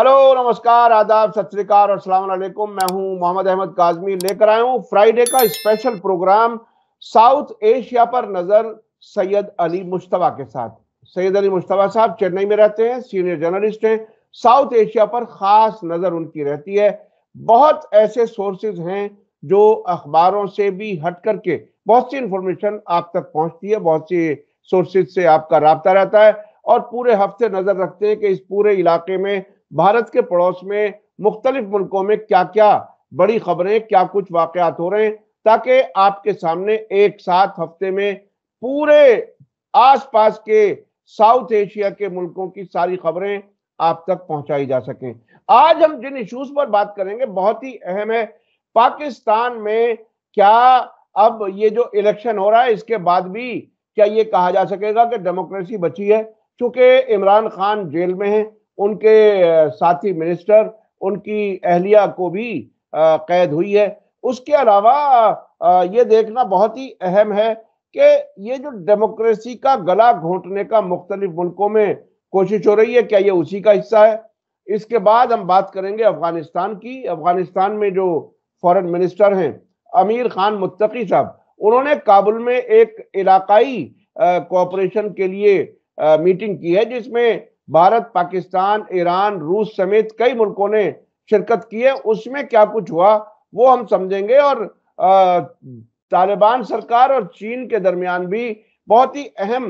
Hello, नमस्कार, आदाब सत और सलामकुम मैं हूँ मोहम्मद अहमद काजमी। लेकर आया हूँ फ्राइडे का स्पेशल प्रोग्राम साउथ एशिया पर नज़र सैयद अली मुश्तबा के साथ। सैयद अली मुश्तबा साहब चेन्नई में रहते हैं, सीनियर जर्नलिस्ट हैं। साउथ एशिया पर खास नज़र उनकी रहती है। बहुत ऐसे सोर्सेज हैं जो अखबारों से भी हट करके बहुत सी इंफॉर्मेशन आप तक पहुँचती है, बहुत सी सोर्सेज से आपका रबता रहता है और पूरे हफ़्ते नज़र रखते हैं कि इस पूरे इलाके में भारत के पड़ोस में मुख्तलिफ़ मुल्कों में क्या क्या बड़ी खबरें, क्या कुछ वाकयात हो रहे हैं, ताकि आपके सामने एक साथ हफ़्ते में पूरे आसपास के साउथ एशिया के मुल्कों की सारी खबरें आप तक पहुंचाई जा सकें। आज हम जिन इश्यूज़ पर बात करेंगे, बहुत ही अहम है, पाकिस्तान में क्या अब ये जो इलेक्शन हो रहा है, इसके बाद भी क्या ये कहा जा सकेगा कि डेमोक्रेसी बची है? क्योंकि इमरान खान जेल में है उनके साथी मिनिस्टर उनकी अहलिया को भी कैद हुई है। उसके अलावा ये देखना बहुत ही अहम है कि ये जो डेमोक्रेसी का गला घोटने का मुख्तलिफ़ मुल्कों में कोशिश हो रही है क्या ये उसी का हिस्सा है? इसके बाद हम बात करेंगे अफ़गानिस्तान की। अफ़गानिस्तान में जो फॉरेन मिनिस्टर हैं अमीर खान मुत्तकी साहब उन्होंने काबुल में एक इलाकाई कोऑपरेशन के लिए आ, मीटिंग की है जिसमें भारत, पाकिस्तान, ईरान, रूस समेत कई मुल्कों ने शिरकत की है। उसमें क्या कुछ हुआ, वो हम समझेंगे। और तालिबान सरकार और चीन के दरमियान भी बहुत ही अहम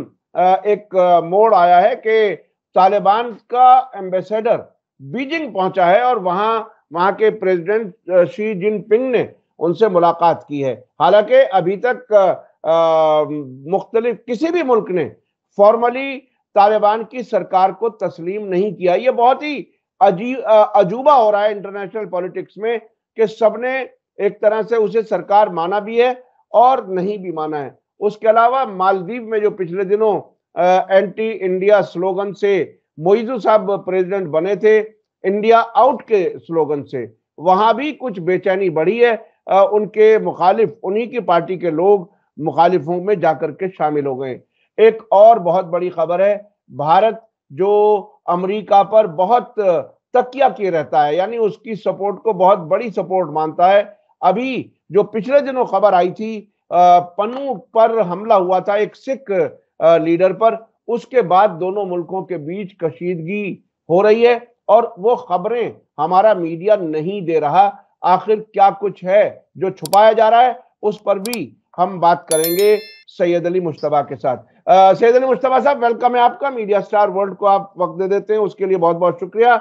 एक मोड़ आया है कि तालिबान का एम्बेसडर बीजिंग पहुँचा है और वहाँ वहाँ के प्रेसिडेंट शी जिनपिंग ने उनसे मुलाकात की है। हालाँकि अभी तक मुख्तलिफ़ किसी भी मुल्क ने फॉर्मली तालिबान की सरकार को तस्लीम नहीं किया। ये बहुत ही अजीब अजूबा हो रहा है इंटरनेशनल पॉलिटिक्स में कि सबने एक तरह से उसे सरकार माना भी है और नहीं भी माना है। उसके अलावा मालदीव में जो पिछले दिनों एंटी इंडिया स्लोगन से मोइजू साहब प्रेसिडेंट बने थे इंडिया आउट के स्लोगन से वहाँ भी कुछ बेचैनी बढ़ी है। आ, उनके मुखालिफ उन्हीं की पार्टी के लोग मुखालिफों में जाकर के शामिल हो गए। एक और बहुत बड़ी खबर है, भारत जो अमेरिका पर बहुत तकिया किए रहता है, यानी उसकी सपोर्ट को बहुत बड़ी सपोर्ट मानता है। अभी जो पिछले दिनों खबर आई थी पन्नू पर हमला हुआ था एक सिख लीडर पर, उसके बाद दोनों मुल्कों के बीच कशीदगी हो रही है और वो खबरें हमारा मीडिया नहीं दे रहा। आखिर क्या कुछ है जो छुपाया जा रहा है, उस पर भी हम बात करेंगे सैयद अली मुश्तबा के साथ। अली मुश्तबा साहब वेलकम है आपका। मीडिया स्टार वर्ल्ड को आप वक्त दे देते हैं, उसके लिए बहुत बहुत शुक्रिया।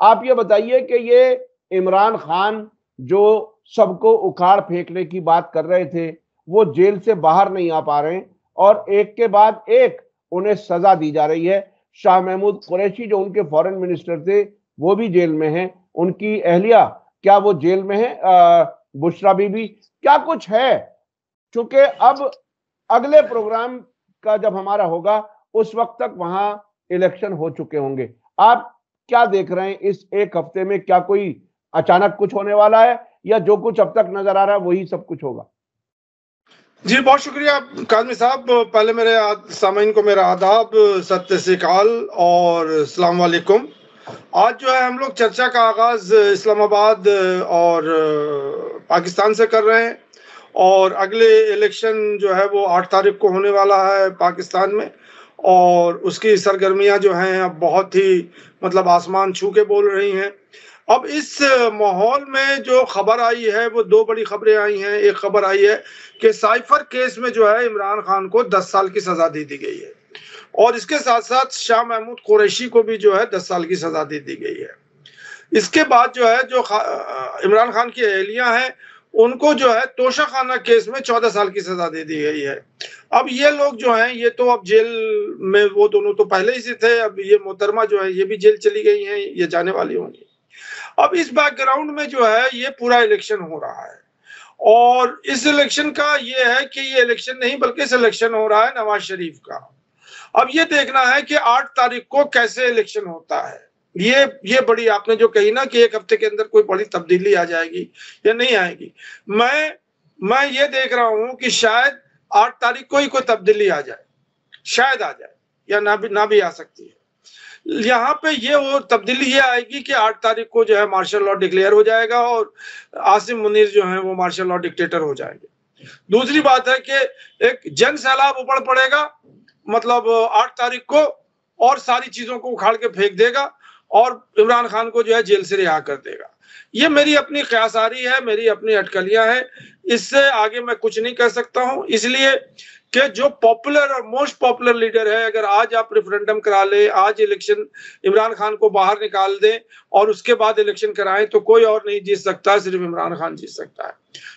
आप ये बताइए कि ये इमरान खान जो सबको उखाड़ फेंकने की बात कर रहे थे, वो जेल से बाहर नहीं आ पा रहे हैं और एक के बाद एक उन्हें सजा दी जा रही है। शाह महमूद कुरैशी जो उनके फॉरेन मिनिस्टर थे, वो भी जेल में हैं। उनकी अहलिया, क्या वो जेल में है? बुशरा बीबी, क्या कुछ है? क्योंकि अब अगले प्रोग्राम का जब हमारा होगा, उस वक्त तक वहाँ इलेक्शन हो चुके होंगे। आप क्या देख रहे हैं? इस एक हफ़्ते में क्या कोई अचानक कुछ होने वाला है? या जो कुछ अब तक नज़र आ रहा है, वही सब कुछ होगा? जी, बहुत शुक्रिया काजमी साहब। पहले मेरे सामीन को मेरा आदाब, सत्य श्रीकाल और सलाम वालेकुम। आज जो है हम लोग चर्चा का आगाज़ इस्लामाबाद और पाकिस्तान से कर रहे हैं। और अगले इलेक्शन जो है वो आठ तारीख को होने वाला है पाकिस्तान में। और उसकी सरगर्मियाँ जो हैं अब बहुत ही मतलब आसमान छू के बोल रही हैं। अब इस माहौल में जो खबर आई है वो दो बड़ी खबरें आई हैं। एक खबर आई है कि साइफर केस में जो है इमरान खान को 10 साल की सजा दे दी गई है। और इसके साथ साथ शाह महमूद कुरैशी को भी जो है 10 साल की सजा दे दी गई है। इसके बाद जो है जो खा, इमरान खान की अहलियाँ हैं उनको जो है तोशा खाना केस में चौदह साल की सजा दे दी गई है। अब ये लोग जो हैं, ये तो अब जेल में वो दोनों तो पहले ही से थे, अब ये मोहतरमा जो है, ये भी जेल चली गई हैं, ये जाने वाली होंगी। अब इस बैकग्राउंड में जो है, ये पूरा इलेक्शन हो रहा है। और इस इलेक्शन का ये है कि ये इलेक्शन नहीं, बल्कि सिलेक्शन हो रहा है नवाज़ शरीफ का। अब ये देखना है कि आठ तारीख को कैसे इलेक्शन होता है। ये ये बड़ी आपने जो कही ना कि एक हफ़्ते के अंदर कोई बड़ी तब्दीली आ जाएगी या नहीं आएगी। मैं मैं ये देख रहा हूँ कि शायद आठ तारीख को ही कोई तब्दीली आ जाए। शायद आ जाए, या ना भी ना भी आ सकती है। यहाँ पे ये वो तब्दीली ये आएगी कि आठ तारीख को जो है मार्शल लॉ डिक्लेयर हो जाएगा और आसिम मुनीर जो है वो मार्शल लॉ डिक्टेटर हो जाएँगे। दूसरी बात है कि एक जन सैलाब उबड़ पड़ेगा मतलब आठ तारीख को और सारी चीज़ों को उखाड़ के फेंक देगा। और इमरान खान को जो है जेल से रिहा कर देगा। ये मेरी अपनी क्यासारी है, मेरी अपनी अटकलियाँ हैं। इससे आगे मैं कुछ नहीं कर सकता हूँ। इसलिए कि जो पॉपुलर और मोस्ट पॉपुलर लीडर है, अगर आज आप रेफरेंडम करा ले, आज इलेक्शन इमरान खान को बाहर निकाल दें और उसके बाद इलेक्शन कराएँ तो कोई और नहीं जीत सकता, सिर्फ़ इमरान खान जीत सकता है।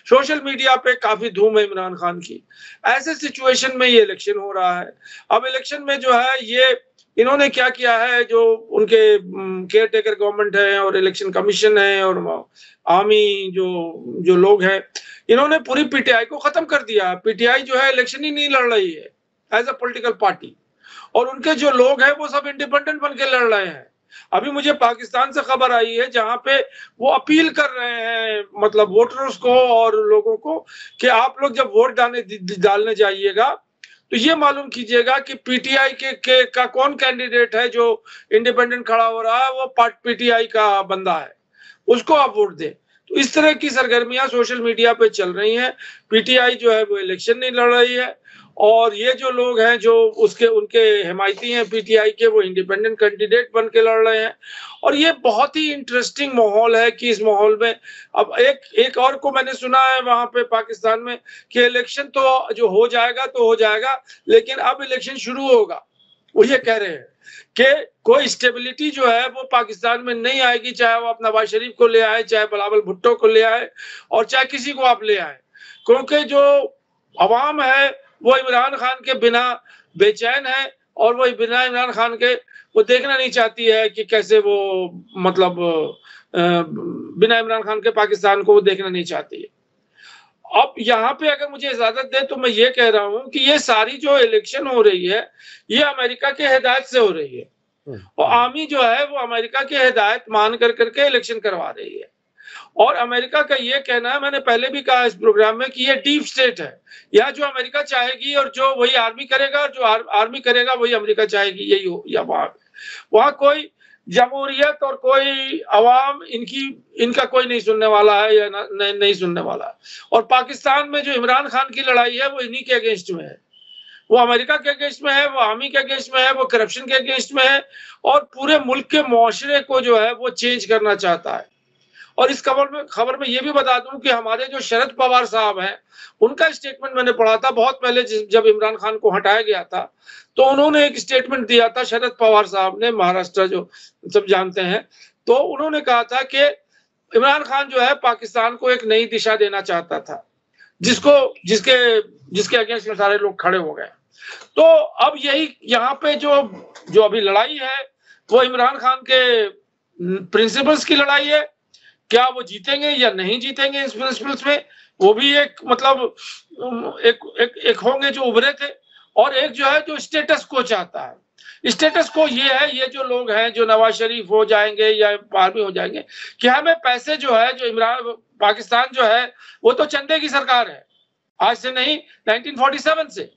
सोशल मीडिया पे काफ़ी धूम है इमरान खान की। ऐसे सिचुएशन में ये इलेक्शन हो रहा है। अब इलेक्शन में जो है ये इन्होंने क्या किया है जो उनके केयर टेकर गवर्नमेंट है और इलेक्शन कमीशन है और आर्मी जो जो लोग हैं, इन्होंने पूरी पीटीआई को खत्म कर दिया। पीटीआई जो है इलेक्शन ही नहीं लड़ रही है एज अ पॉलिटिकल पार्टी और उनके जो लोग हैं, वो सब इंडिपेंडेंट बन के लड़ रहे हैं। अभी मुझे पाकिस्तान से खबर आई है, जहाँ पे वो अपील कर रहे हैं मतलब वोटर्स को और लोगों को, कि आप लोग जब वोट डालने डालने जाइएगा तो ये मालूम कीजिएगा कि पीटीआई के, के का कौन कैंडिडेट है जो इंडिपेंडेंट खड़ा हो रहा है वो पार्ट पीटीआई का बंदा है। उसको आप वोट दें। तो इस तरह की सरगर्मियाँ सोशल मीडिया पे चल रही हैं। पीटीआई जो है वो इलेक्शन नहीं लड़ रही है और ये जो लोग हैं जो उसके, उनके हिमायती हैं पीटीआई के, वो इंडिपेंडेंट कैंडिडेट बन के लड़ रहे हैं। और ये बहुत ही इंटरेस्टिंग माहौल है कि इस माहौल में अब एक एक और को मैंने सुना है वहाँ पे पाकिस्तान में कि इलेक्शन तो जो हो जाएगा तो हो जाएगा, लेकिन अब इलेक्शन शुरू होगा। वो ये कह रहे हैं कि कोई स्टेबिलिटी जो है वो पाकिस्तान में नहीं आएगी, चाहे वो आप नवाज़ शरीफ को ले आए, चाहे बलावल भुट्टो को ले आए, और चाहे किसी को आप ले आए। क्योंकि जो अवाम है, वो इमरान खान के बिना बेचैन है, और वो बिना इमरान खान के वो देखना नहीं चाहती है कि कैसे वो मतलब बिना इमरान खान के पाकिस्तान को वो देखना नहीं चाहती है। अब यहाँ पे अगर मुझे इजाज़त दे तो मैं ये कह रहा हूँ कि ये सारी जो इलेक्शन हो रही है ये अमेरिका के हिदायत से हो रही है। हम्म। और आर्मी जो है वो अमेरिका की हिदायत मान कर करके इलेक्शन करवा रही है। और अमेरिका का ये कहना है मैंने पहले भी कहा इस प्रोग्राम में कि ये डीप स्टेट है। या जो अमेरिका चाहेगी और जो वही आर्मी करेगा और जो आर, आर्मी करेगा वही अमेरिका चाहेगी यही हो या वहाँ वहाँ कोई जमहूरियत और कोई अवाम इनकी इनका कोई नहीं सुनने वाला है या न, न, नहीं सुनने वाला। और पाकिस्तान में जो इमरान खान की लड़ाई है वो इन्हीं के अगेंस्ट में है। वो अमेरिका के अगेंस्ट में है वो आर्मी के अगेंस्ट में है वो करप्शन के अगेंस्ट में है और पूरे मुल्क के माशरे को जो है वो चेंज करना चाहता है। और इस खबर में खबर में ये भी बता दूँ कि हमारे जो शरद पवार साहब हैं, उनका स्टेटमेंट मैंने पढ़ा था बहुत पहले जब इमरान खान को हटाया गया था तो उन्होंने एक स्टेटमेंट दिया था शरद पवार साहब ने, महाराष्ट्र जो सब जानते हैं तो उन्होंने कहा था कि इमरान खान जो है पाकिस्तान को एक नई दिशा देना चाहता था, जिसको, जिसके जिसके अगेंस्ट में सारे लोग खड़े हो गए। तो अब यही, यहाँ पे जो जो अभी लड़ाई है, वो इमरान खान के प्रिंसिपल्स की लड़ाई है क्या वो जीतेंगे या नहीं जीतेंगे इस प्रिंसिपल्स में वो भी एक मतलब एक एक, एक होंगे जो उभरे थे। और एक जो है जो स्टेटस को चाहता है। स्टेटस को ये है ये जो लोग हैं जो नवाज़ शरीफ हो जाएँगे या आर्मी हो जाएँगे कि हमें पैसे जो है जो इमरान पाकिस्तान जो है वो तो चंदे की सरकार है। आज से नहीं 1947 से।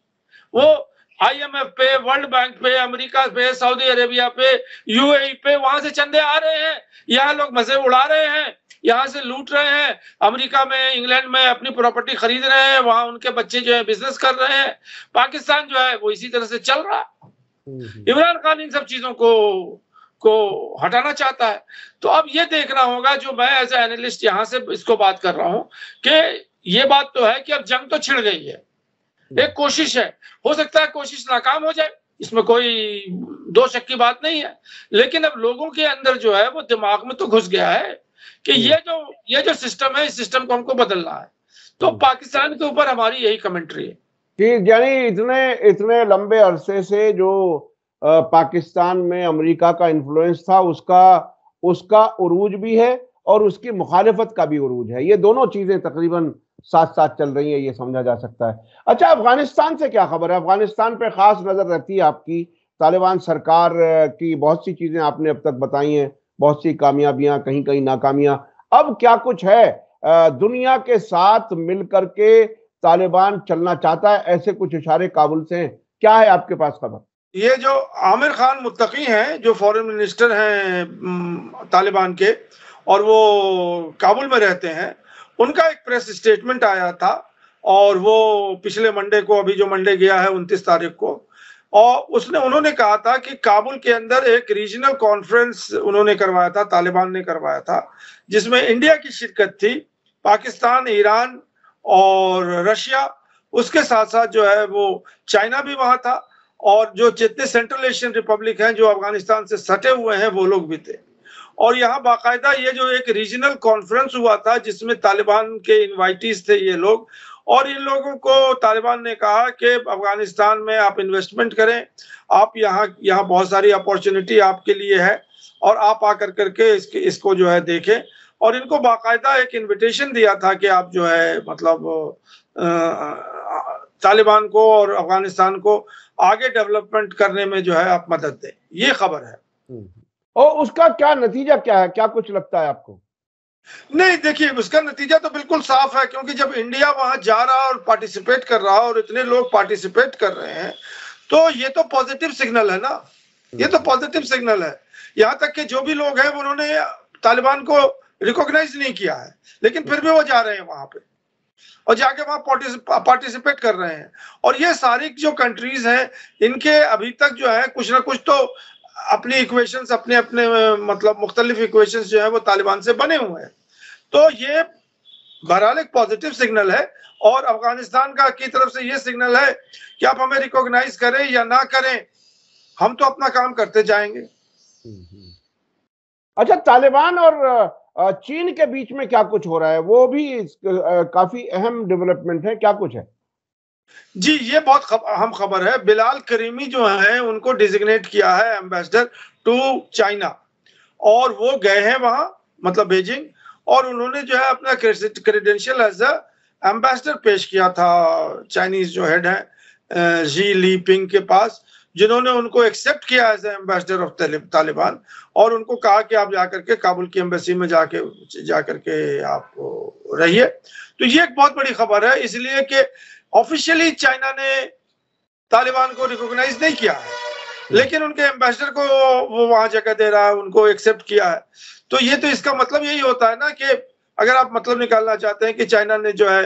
वो आईएमएफ पे वर्ल्ड बैंक पे अमेरिका पे सऊदी अरेबिया पे यूएई पे वहाँ से चंदे आ रहे हैं। यहाँ लोग मज़े उड़ा रहे हैं। यहाँ से लूट रहे हैं। अमेरिका में इंग्लैंड में अपनी प्रॉपर्टी खरीद रहे हैं। वहाँ उनके बच्चे जो है बिज़नेस कर रहे हैं। पाकिस्तान जो है वो इसी तरह से चल रहा है। हम्म। इमरान खान इन सब चीज़ों को को हटाना चाहता है। तो अब ये देखना होगा जो मैं एज एनालिस्ट यहाँ से इसको बात कर रहा हूँ कि ये बात तो है कि अब जंग तो छिड़ गई है। हम्म। एक कोशिश है। हो सकता है कोशिश नाकाम हो जाए। इसमें कोई दो शक की बात नहीं है। लेकिन अब लोगों के अंदर जो है वो दिमाग में तो घुस गया है। कि हम्म। ये जो ये जो सिस्टम है इस सिस्टम को हमको बदलना है। तो हम्म। पाकिस्तान के ऊपर हमारी यही कमेंट्री है। ठीक यानी इतने इतने लंबे अरसे से जो पाकिस्तान में अमेरिका का इन्फ्लुएंस था उसका उसका उरूज भी है और उसकी मुखालिफत का भी उरूज है। ये दोनों चीज़ें तकरीबन साथ साथ चल रही है ये समझा जा सकता है। अच्छा अफ़गानिस्तान से क्या खबर है? अफ़गानिस्तान पे खास नज़र रहती है आपकी। तालिबान सरकार की बहुत सी चीज़ें आपने अब तक बताई हैं। बहुत सी कामयाबियाँ कहीं कहीं नाकामियाँ। अब क्या कुछ है? दुनिया के साथ मिलकर के तालिबान चलना चाहता है, ऐसे कुछ इशारे काबुल से हैं। क्या है आपके पास खबर? ये जो आमिर खान मुत्तकी हैं, जो फॉरेन मिनिस्टर हैं तालिबान के, और वो काबुल में रहते हैं, उनका एक प्रेस स्टेटमेंट आया था, और वो पिछले मंडे को, अभी जो मंडे गया है, उनतीस तारीख को और उसने, उन्होंने कहा था कि काबुल के अंदर एक रीजनल कॉन्फ्रेंस उन्होंने करवाया था, तालिबान ने करवाया था, जिसमें इंडिया की शिरकत थी, पाकिस्तान, ईरान और रशिया, उसके साथ साथ जो है वो चाइना भी वहाँ था, और जो जितने सेंट्रल एशियन रिपब्लिक हैं, जो अफ़गानिस्तान से सटे हुए हैं, वो लोग भी थे। और यहाँ बाकायदा ये जो एक रीजनल कॉन्फ्रेंस हुआ था, जिसमें तालिबान के इन्वाइटीज थे ये लोग और इन लोगों को तालिबान ने कहा कि अफ़गानिस्तान में आप इन्वेस्टमेंट करें। आप यहाँ यहाँ बहुत सारी अपॉर्चुनिटी आपके लिए है और आप आकर करके इसके, इसको जो है देखें। और इनको बाकायदा एक इनविटेशन दिया था कि आप जो है मतलब तालिबान को और अफ़गानिस्तान को आगे डेवलपमेंट करने में जो है आप मदद दें। ये खबर है। हम्म। और उसका क्या नतीजा क्या है? क्या कुछ लगता है आपको? नहीं, देखिए, उसका नतीजा तो बिल्कुल साफ़ है, क्योंकि जब इंडिया वहाँ जा रहा और पार्टिसिपेट कर रहा और इतने लोग पार्टिसिपेट कर रहे हैं तो ये तो पॉजिटिव सिग्नल है ना? ये तो पॉजिटिव सिग्नल है। यहाँ तक कि जो भी लोग हैं, उन्होंने तालिबान को रिकॉग्नाइज नहीं किया है, लेकिन फिर भी वो जा रहे हैं वहाँ पे और जाके वहाँ पार्टिसिपेट कर रहे हैं। और ये सारी जो कंट्रीज़ हैं, इनके अभी तक जो है, कुछ ना कुछ तो अपनी इक्वेशंस अपने अपने मतलब मुख्तलिफ़ इक्वेशंस जो है वो तालिबान से बने हुए हैं। तो ये बहरहाल एक पॉजिटिव सिग्नल है और अफ़गानिस्तान का की तरफ़ से ये सिग्नल है कि आप हमें रिकॉग्नाइज करें या ना करें, हम तो अपना काम करते जाएँगे। अच्छा तालिबान और चीन के बीच में क्या कुछ हो रहा है? वो भी काफ़ी अहम डेवलपमेंट है, क्या कुछ है? जी ये बहुत खब, अहम खबर है। बिलाल करीमी जो है उनको डिजिग्नेट किया है एम्बेसडर टू चाइना और वो गए हैं वहाँ मतलब बेजिंग और उन्होंने जो है अपना क्रेडेंशियल एज अ एम्बेसडर पेश किया था। चाइनीज़ जो हेड है जी ली पिंग के पास जिन्होंने उनको एक्सेप्ट किया एज एम्बेसडर ऑफ़ तालिबान और उनको कहा कि आप जाकर के काबुल की एम्बेसी में जाके जाकर के आप रहिए। तो ये एक बहुत बड़ी खबर है इसलिए कि ऑफिशियली चाइना ने तालिबान को रिकॉग्नाइज नहीं किया है। लेकिन उनके एम्बेसडर को वो वहाँ जगह दे रहा है उनको एक्सेप्ट किया है। तो ये तो इसका मतलब यही होता है ना कि अगर आप मतलब निकालना चाहते हैं कि चाइना ने जो है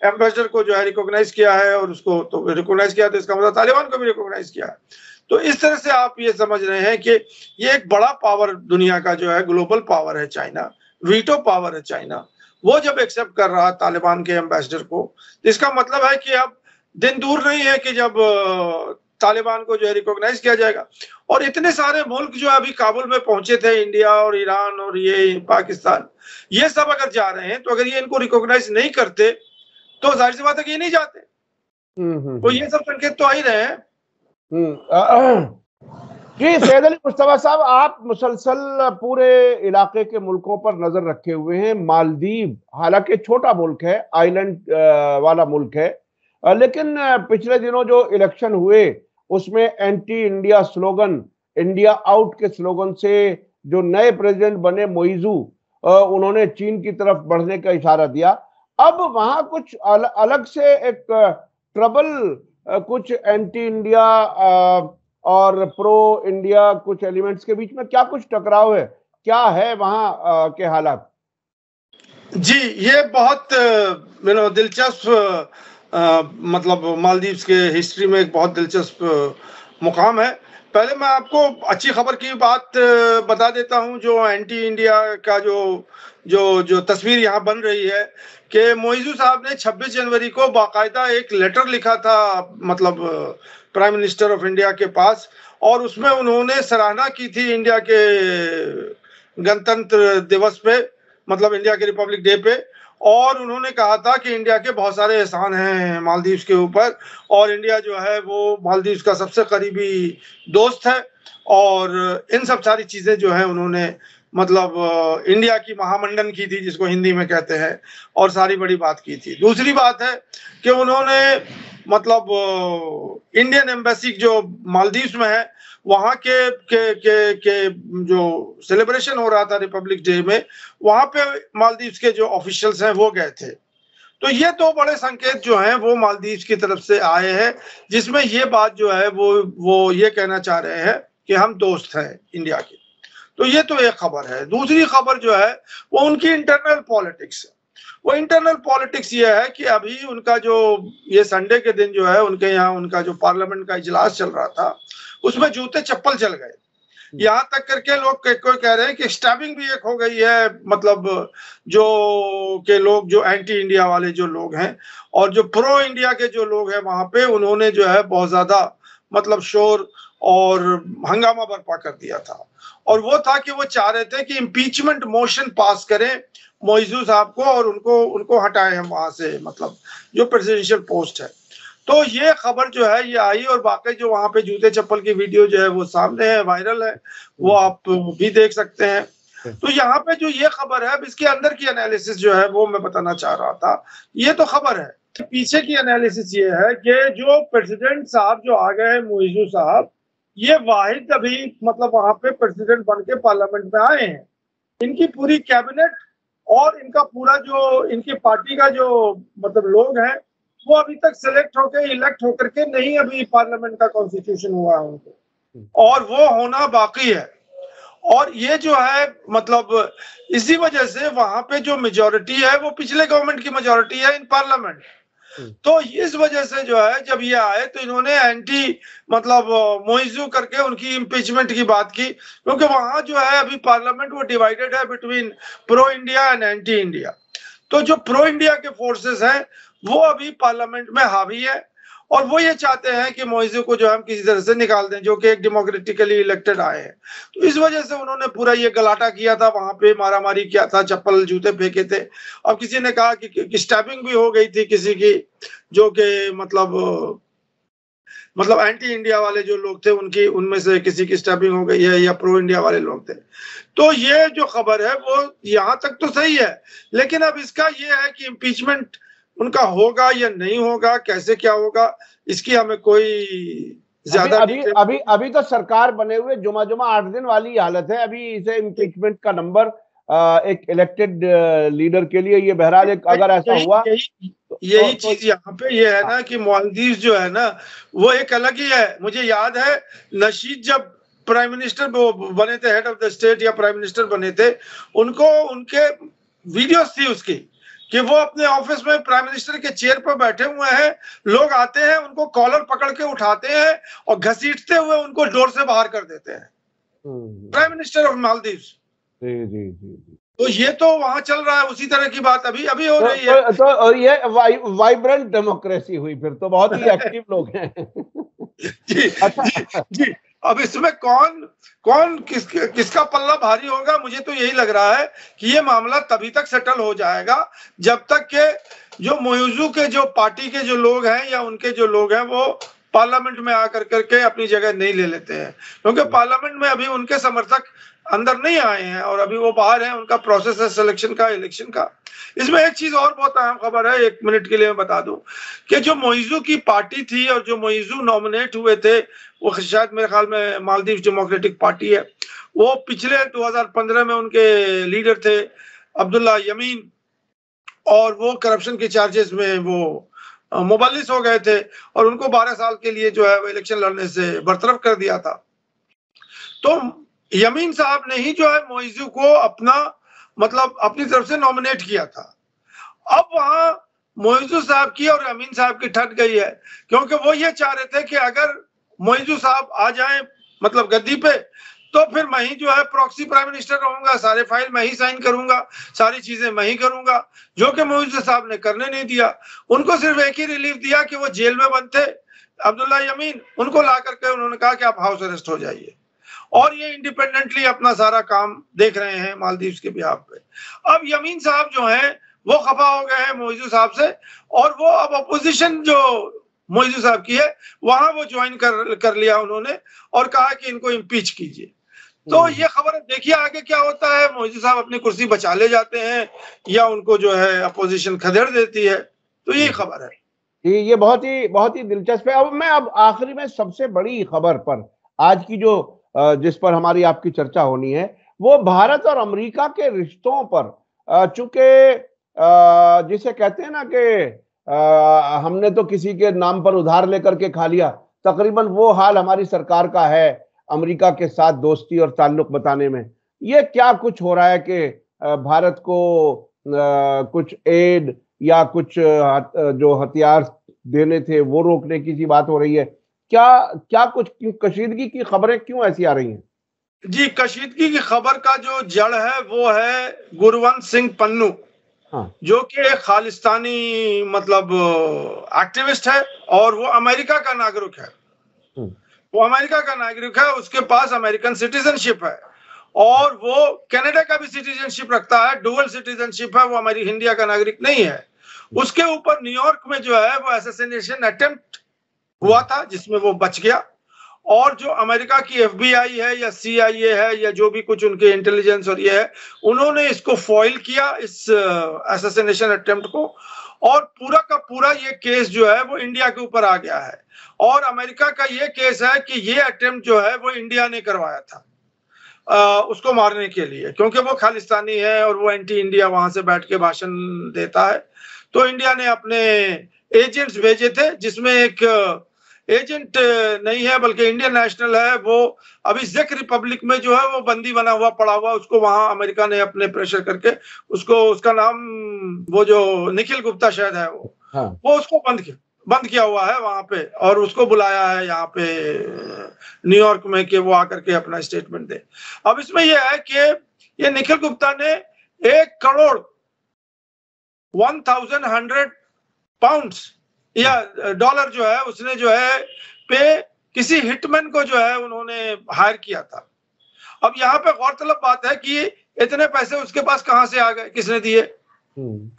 एम्बेसडर को जो है रिकॉग्नाइज किया है और उसको तो रिकॉग्नाइज किया तो इसका मतलब तालिबान को भी रिकॉग्नाइज किया है। तो इस तरह से आप ये समझ रहे हैं कि ये एक बड़ा पावर दुनिया का जो है ग्लोबल पावर है चाइना वीटो पावर है चाइना वो जब एक्सेप्ट कर रहा तालिबान के एम्बेसडर को तो इसका मतलब है कि अब दिन दूर नहीं है कि जब तालिबान को जो है रिकॉग्नाइज किया जाएगा। और इतने सारे मुल्क जो अभी काबुल में पहुँचे थे इंडिया और ईरान और ये पाकिस्तान ये सब अगर जा रहे हैं तो अगर ये इनको रिकॉग्नाइज नहीं करते तो ज़ाहिर सी बात है कि ये नहीं जाते। हम्म, हम्म, तो ये हम्म। सब संकेत तो आ ही रहे हैं। जी सैद अली मुस्तफ़ा साहब आप मुसलसल पूरे इलाके के मुल्कों पर नज़र रखे हुए हैं। मालदीव हालाँकि छोटा मुल्क है आइलैंड वाला मुल्क है। लेकिन पिछले दिनों जो इलेक्शन हुए उसमें anti India slogan India out के स्लोगन से जो नए प्रेसिडेंट बने मोइजू उन्होंने चीन की तरफ़ बढ़ने का इशारा दिया। अब वहाँ कुछ अल, अलग से एक ट्रबल कुछ एंटी इंडिया और प्रो इंडिया कुछ एलिमेंट्स के बीच में क्या कुछ टकराव है? क्या है वहाँ के हालात? जी, ये बहुत दिलचस्प मतलब मालदीव्स के हिस्ट्री में एक बहुत दिलचस्प मुकाम है। पहले मैं आपको अच्छी खबर की बात बता देता हूँ, जो एंटी इंडिया का जो जो जो तस्वीर यहाँ बन रही है कि मोइजू साहब ने 26 जनवरी को बाकायदा एक लेटर लिखा था मतलब प्राइम मिनिस्टर ऑफ़ इंडिया के पास, और उसमें उन्होंने सराहना की थी इंडिया के गणतंत्र दिवस पे मतलब इंडिया के रिपब्लिक डे पे, और उन्होंने कहा था कि इंडिया के बहुत सारे एहसान हैं मालदीव के ऊपर, और इंडिया जो है वो मालदीव का सबसे करीबी दोस्त है, और इन सब सारी चीज़ें जो है उन्होंने मतलब इंडिया की महामंडन की थी, जिसको हिंदी में कहते हैं, और सारी बड़ी बात की थी। दूसरी बात है कि उन्होंने मतलब इंडियन एम्बेसी जो मालदीव में है, वहाँ के के के के जो सेलिब्रेशन हो रहा था रिपब्लिक डे में, वहाँ पे मालदीव के जो ऑफिशियल्स हैं, वो गए थे। तो ये दो बड़े संकेत जो हैं, वो मालदीव की तरफ़ से आए हैं, जिसमें ये बात जो है, वो वो ये कहना चाह रहे हैं कि हम दोस्त हैं इंडिया के। तो ये तो एक खबर है। दूसरी खबर जो है, वो उनकी इंटरनल पॉलिटिक्स है। वो इंटरनल पॉलिटिक्स ये है कि अभी उनका जो ये संडे के दिन जो है उनके यहाँ उनका जो पार्लियामेंट का इजलास चल रहा था उसमें जूते चप्पल चल गए हम्म। यहाँ तक करके लोग कोई कह रहे हैं कि स्टैबिंग भी एक हो गई है मतलब जो के लोग जो एंटी इंडिया वाले जो लोग हैं और जो प्रो इंडिया के जो लोग हैं वहाँ पे उन्होंने जो है बहुत ज़्यादा मतलब शोर और हंगामा बर्पा कर दिया था और वो था कि वो चाह रहे थे कि इम्पीचमेंट मोशन पास करें मोइजू साहब को और उनको उनको हटाए हम वहाँ से मतलब जो प्रेसिडेंशियल पोस्ट है। तो ये खबर जो है ये आई और बाकी जो वहाँ पे जूते चप्पल की वीडियो जो है वो सामने है वायरल है वो हम्म। आप भी देख सकते हैं। तो यहाँ पे जो ये खबर है अब इसके अंदर की एनालिसिस जो है वो मैं बताना चाह रहा था ये तो खबर है। पीछे की एनालिसिस ये है कि जो प्रेसिडेंट साहब जो आ गए हैं मोइजू साहब ये वाहिद अभी मतलब वहाँ पे प्रेसिडेंट बन के पार्लियामेंट में आए हैं। इनकी पूरी कैबिनेट और इनका पूरा जो, इनकी पार्टी का जो मतलब लोग हैं, वो अभी तक सिलेक्ट होकर इलेक्ट होकर के नहीं अभी पार्लियामेंट का कॉन्स्टिट्यूशन हुआ है उनको। और वो होना बाकी है। और ये जो है मतलब इसी वजह से वहाँ पे जो मेजोरिटी है, वो पिछले गवर्नमेंट की मेजोरिटी है इन पार्लियामेंट तो इस वजह से जो है, जब ये आए तो इन्होंने एंटी मतलब मोइजू करके उनकी इम्पीचमेंट की बात की, क्योंकि वहाँ जो है, अभी पार्लियामेंट वो डिवाइडेड है between pro India and anti India तो जो प्रो इंडिया के फोर्सेस हैं, वो अभी पार्लियामेंट में हावी है। और वो ये चाहते हैं कि मोइजू को जो हम किसी तरह से निकाल दें जो कि एक डेमोक्रेटिकली इलेक्टेड आए हैं। तो इस वजह से उन्होंने पूरा ये गलाटा किया था वहाँ पे मारामारी किया था चप्पल जूते फेंके थे। और किसी ने कहा कि, कि स्टैपिंग भी हो गई थी किसी की जो कि मतलब मतलब एंटी इंडिया वाले जो लोग थे उनकी उनमें से किसी की स्टैपिंग हो गई है या प्रो इंडिया वाले लोग थे। तो ये जो खबर है वो यहाँ तक तो सही है। लेकिन अब इसका ये है कि इम्पीचमेंट उनका होगा या नहीं होगा कैसे क्या होगा इसकी हमें कोई ज़्यादा अभी अभी, अभी अभी तो सरकार बने हुए जुमा जुमा आठ दिन वाली हालत है। अभी इसे इम्पीचमेंट का नंबर एक इलेक्टेड लीडर के लिए ये बहरहाल एक अगर ऐसा हुआ यही तो, यही तो, चीज़ यहाँ पे ये है ना कि मालदीव जो है ना वो एक अलग ही है। मुझे याद है नशीद जब प्राइम मिनिस्टर बने थे हेड ऑफ़ द स्टेट या प्राइम मिनिस्टर बने थे उनको उनके वीडियोस थी उसकी। कि वो अपने ऑफ़िस में प्राइम मिनिस्टर के चेयर पर बैठे हुए हैं लोग आते हैं उनको कॉलर पकड़ के उठाते हैं और घसीटते हुए उनको डोर से बाहर कर देते हैं। प्राइम मिनिस्टर ऑफ़ मालदीव तो ये तो वहाँ चल रहा है उसी तरह की बात अभी अभी हो तो, रही है। तो, तो ये वाइ, वाइब्रेंट डेमोक्रेसी हुई फिर तो बहुत ही एक्टिव लोग हैं। जी, अच्छा। जी जी। अब इसमें कौन कौन किस, किसका पल्ला भारी होगा? मुझे तो यही लग रहा है कि ये मामला तभी तक सेटल हो जाएगा जब तक के जो मोयूजू के जो पार्टी के जो लोग हैं या उनके जो लोग हैं, वो पार्लियामेंट में आकर करके अपनी जगह नहीं ले लेते हैं। क्योंकि पार्लियामेंट में अभी उनके समर्थक अंदर नहीं आए हैं और अभी वो बाहर हैं, उनका प्रोसेस है सिलेक्शन का इलेक्शन का। इसमें एक चीज़ और बहुत अहम खबर है, एक मिनट के लिए मैं बता दूँ कि जो मोइजू की पार्टी थी और जो मोइजू नॉमिनेट हुए थे, वो शायद मेरे ख्याल में मालदीव डेमोक्रेटिक पार्टी है। वो पिछले 2015 में उनके लीडर थे, अब्दुल्ला यमीन, और वो करप्शन के चार्जेस में वो मुबलिस हो गए थे और उनको 12 साल के लिए जो है वो इलेक्शन लड़ने से बरतरफ कर दिया था। तो यमीन साहब ने ही जो है मोइजू को अपना मतलब अपनी तरफ़ से नॉमिनेट किया था। अब वहाँ मोइजू साहब की और अमीन साहब की ठट गई है, क्योंकि वो ये चाह रहे थे कि अगर मोइजू साहब आ जाएँ मतलब गद्दी पे तो फिर मैं ही जो है प्रॉक्सी प्राइम मिनिस्टर रहूँगा, सारे फ़ाइल मैं ही साइन करूँगा, सारी चीज़ें मैं ही करूँगा, जो कि मोइजू साहब ने करने नहीं दिया। उनको सिर्फ़ एक ही रिलीफ दिया कि वो जेल में बंद थे। अब्दुल्ला यमीन, उनको ला करके उन्होंने कहा कि आप हाउस अरेस्ट हो जाइए। और ये इंडिपेंडेंटली अपना सारा काम देख रहे हैं मालदीव के बिहार पे। अब यमीन साहब जो हैं वो खफा हो गए हैं मोइजू साहब से और वो अब अपोजिशन जो मोइजू साहब की है वहाँ वो ज्वाइन कर कर लिया उन्होंने और कहा कि इनको इम्पीच कीजिए। तो हम्म। ये खबर देखिए आगे क्या होता है। मोइजू साहब अपनी कुर्सी बचा ले जाते हैं या उनको जो है अपोजिशन खदेड़ देती है। तो ये हम्म। खबर है। ये बहुत ही बहुत ही दिलचस्प है। अब मैं अब आखिरी में सबसे बड़ी खबर पर आज की जो जिस पर हमारी आपकी चर्चा होनी है, वो भारत और अमेरिका के रिश्तों पर चूँकि जिसे कहते हैं ना कि हमने तो किसी के नाम पर उधार लेकर के खा लिया, तकरीबन वो हाल हमारी सरकार का है, अमेरिका के साथ दोस्ती और ताल्लुक बताने में। ये क्या कुछ हो रहा है कि भारत को कुछ एड या कुछ जो हथियार देने थे, वो रोकने की सी बात हो रही है? क्या क्या कुछ कशीदगी की खबरें क्यों ऐसी आ रही हैं जी कशीदगी की खबर का जो जड़ है वो है गुरवंत सिंह पन्नू हाँ। जो कि एक खालिस्तानी मतलब एक्टिविस्ट है और वो अमेरिका का नागरिक है हम्म। वो अमेरिका का नागरिक है उसके पास अमेरिकन सिटीजनशिप है और वो कनाडा का भी सिटीजनशिप रखता है डुअल सिटीजनशिप है वो हमारी इंडिया का नागरिक नहीं है उसके ऊपर न्यूयॉर्क में जो है वो एसेसिनेशन अटेम्प्ट हुआ था जिसमें वो बच गया। और जो अमेरिका की एफबीआई है या सीआईए है या जो भी कुछ उनके इंटेलिजेंस और ये है उन्होंने इसको फॉइल किया इस एसेसिनेशन अटेम्प्ट को। और पूरा का पूरा ये केस जो है वो इंडिया के ऊपर आ गया है। और अमेरिका का ये केस है कि ये अटेम्प्ट जो है वो इंडिया ने करवाया था आ, उसको मारने के लिए। क्योंकि वो खालिस्तानी है और वो एंटी इंडिया वहाँ से बैठ के भाषण देता है। तो इंडिया ने अपने एजेंट्स भेजे थे जिसमें एक एजेंट नहीं है बल्कि इंडियन नेशनल है वो अभी जेक रिपब्लिक में जो है वो बंदी बना हुआ पड़ा हुआ उसको वहाँ अमेरिका ने अपने प्रेशर करके उसको उसका नाम वो जो निखिल गुप्ता शायद है वो हाँ। वो उसको बंद किया बंद किया हुआ है वहाँ पे और उसको बुलाया है यहाँ पे न्यूयॉर्क में कि वो आकर के अपना स्टेटमेंट दे अब इसमें यह है कि ये निखिल गुप्ता ने एक crore one thousand hundred pounds या डॉलर जो है उसने जो है पे किसी हिटमैन को जो है उन्होंने हायर किया था। अब यहाँ पे गौरतलब बात है कि इतने पैसे उसके पास कहाँ से आ गए? किसने दिए? हम्म।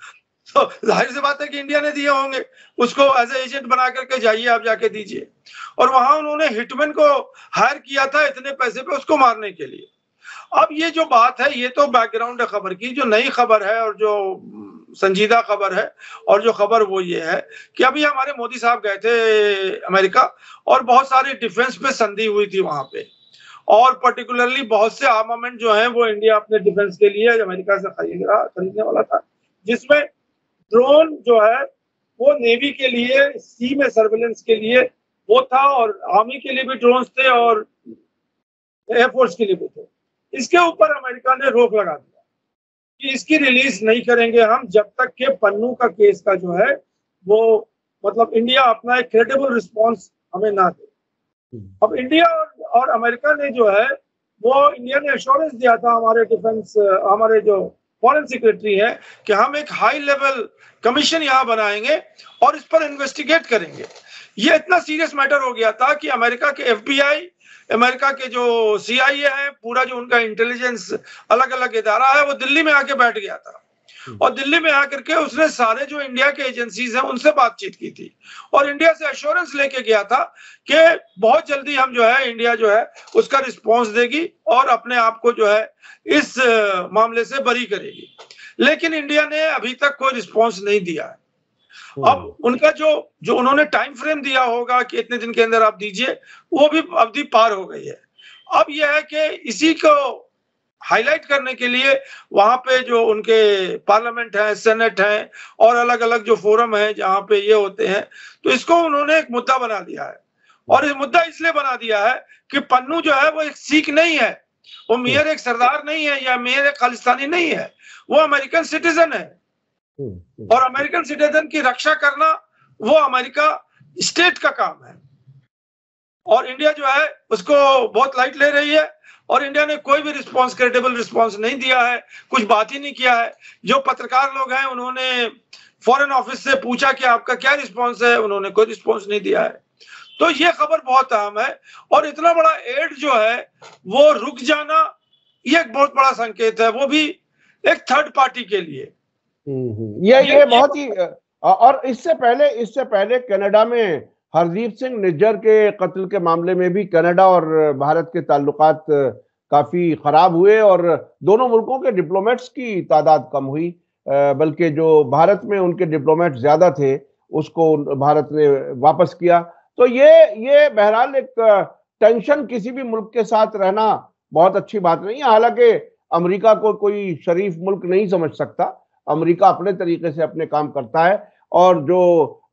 तो ज़ाहिर सी बात है कि इंडिया ने दिए होंगे। उसको एज एजेंट बना करके जाइए आप जाके दीजिए। और वहाँ उन्होंने हिटमैन को हायर किया था इतने पैसे पे उसको मारने के लिए। अब ये जो बात है ये तो बैकग्राउंड है खबर की जो नई खबर है और जो संजीदा खबर है, और जो खबर वो ये है कि अभी हमारे मोदी साहब गए थे अमेरिका, और बहुत सारी डिफेंस पे संधि हुई थी वहाँ पे। और पर्टिकुलरली बहुत से आर्मामेंट जो है, वो इंडिया अपने डिफेंस के लिए अमेरिका से खरीद रहा, खरीदने वाला था, जिसमें ड्रोन जो है, वो नेवी के लिए सी में सर्वेलेंस के लिए वो था, और आर्मी के लिए भी ड्रोन थे, और एयरफोर्स के लिए भी थे। इसके ऊपर अमेरिका ने रोक लगा दिया। कि इसकी रिलीज़ नहीं करेंगे हम जब तक के पन्नू का केस का जो है वो मतलब इंडिया अपना एक क्रेडिबल रिस्पॉन्स हमें ना दे हम्म। अब इंडिया और, और अमेरिका ने जो है वो इंडिया ने एश्योरेंस दिया था हमारे डिफेंस हमारे जो फॉरेन सेक्रेटरी है कि हम एक हाई लेवल कमीशन यहाँ बनाएँगे और इस पर इन्वेस्टिगेट करेंगे ये इतना सीरियस मैटर हो गया था कि अमेरिका के एफबीआई अमेरिका के जो सीआईए है पूरा जो उनका इंटेलिजेंस अलग अलग इदारा है वो दिल्ली में आके बैठ गया था। हम्म। और दिल्ली में आकर के उसने सारे जो इंडिया के एजेंसीज हैं उनसे बातचीत की थी। और इंडिया से एश्योरेंस लेके गया था कि बहुत जल्दी हम जो है इंडिया जो है उसका रिस्पॉन्स देगी और अपने आप को जो है इस मामले से बरी करेगी। लेकिन इंडिया ने अभी तक कोई रिस्पॉन्स नहीं दिया है। अब। उनका जो जो उन्होंने टाइम फ्रेम दिया होगा कि इतने दिन के अंदर आप दीजिए वो भी अवधि पार हो गई है अब यह है कि इसी को हाईलाइट करने के लिए वहाँ पे जो उनके पार्लियामेंट है सेनेट है और अलग अलग जो फोरम है जहाँ पे ये होते हैं तो इसको उन्होंने एक मुद्दा बना दिया है और ये मुद्दा इसलिए बना दिया है कि पन्नू जो है वो एक सिख नहीं है वो मेयर एक सरदार नहीं है या मेयर एक खालिस्तानी नहीं है वो अमेरिकन सिटीजन है। और अमेरिकन सिटीजन की रक्षा करना वो अमेरिका स्टेट का काम है। और इंडिया जो है उसको बहुत लाइट ले रही है और इंडिया ने कोई भी रिस्पांस क्रेडिबल रिस्पांस नहीं दिया है कुछ बात ही नहीं किया है। जो पत्रकार लोग हैं उन्होंने फॉरेन ऑफ़िस से पूछा कि आपका क्या रिस्पांस है उन्होंने कोई रिस्पांस नहीं दिया है। तो ये खबर बहुत अहम है और इतना बड़ा एड जो है वो रुक जाना ये एक बहुत बड़ा संकेत है। वो भी एक थर्ड पार्टी के लिए। हम्म, हम्म। ये ये बहुत ही और इससे पहले इससे पहले कनाडा में हरदीप सिंह निज्जर के कत्ल के मामले में भी कनाडा और भारत के ताल्लुकात काफ़ी खराब हुए और दोनों मुल्कों के डिप्लोमेट्स की तादाद कम हुई। बल्कि जो भारत में उनके डिप्लोमेट ज़्यादा थे उसको भारत ने वापस किया। तो ये ये बहरहाल एक टेंशन किसी भी मुल्क के साथ रहना बहुत अच्छी बात नहीं है। हालाँकि अमेरिका को कोई शरीफ मुल्क नहीं समझ सकता। अमेरिका अपने तरीके से अपने काम करता है और जो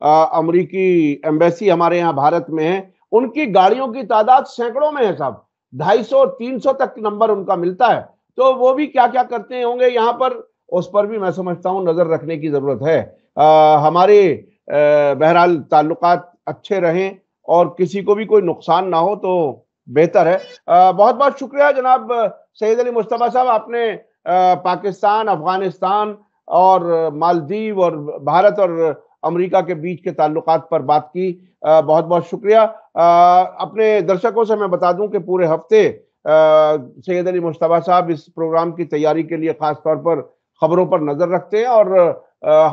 अमरीकी एम्बेसी हमारे यहाँ भारत में है उनकी गाड़ियों की तादाद सैकड़ों में है साहब। ढाई सौ तीन सौ तक नंबर उनका मिलता है। तो वो भी क्या क्या करते होंगे? यहाँ पर उस पर भी मैं समझता हूँ नज़र रखने की ज़रूरत है। आ, हमारे बहरहाल ताल्लुक अच्छे रहें और किसी को भी कोई नुकसान ना हो तो बेहतर है। आ, बहुत बहुत शुक्रिया जनाब सैद अली मुस्तफ़ा साहब। आपने आ, पाकिस्तान अफ़गानिस्तान और मालदीव और भारत और अमेरिका के बीच के ताल्लुकात पर बात की। बहुत बहुत शुक्रिया। अपने दर्शकों से मैं बता दूँ कि पूरे हफ़्ते सैयद अली मुश्तबा साहब इस प्रोग्राम की तैयारी के लिए खास तौर पर खबरों पर नज़र रखते हैं और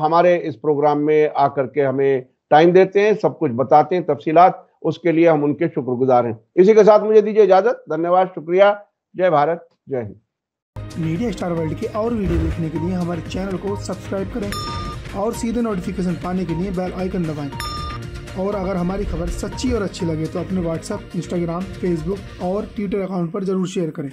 हमारे इस प्रोग्राम में आकर के हमें टाइम देते हैं, सब कुछ बताते हैं, तफसीलात, उसके लिए हम उनके शुक्रगुजार हैं। इसी के साथ मुझे दीजिए इजाज़त। धन्यवाद, शुक्रिया। जय भारत, जय हिंद। मीडिया स्टार वर्ल्ड के और वीडियो देखने के लिए हमारे चैनल को सब्सक्राइब करें और सीधे नोटिफिकेशन पाने के लिए बेल आइकन दबाएँ। और अगर हमारी खबर सच्ची और अच्छी लगे तो अपने व्हाट्सएप इंस्टाग्राम फेसबुक और ट्विटर अकाउंट पर ज़रूर शेयर करें।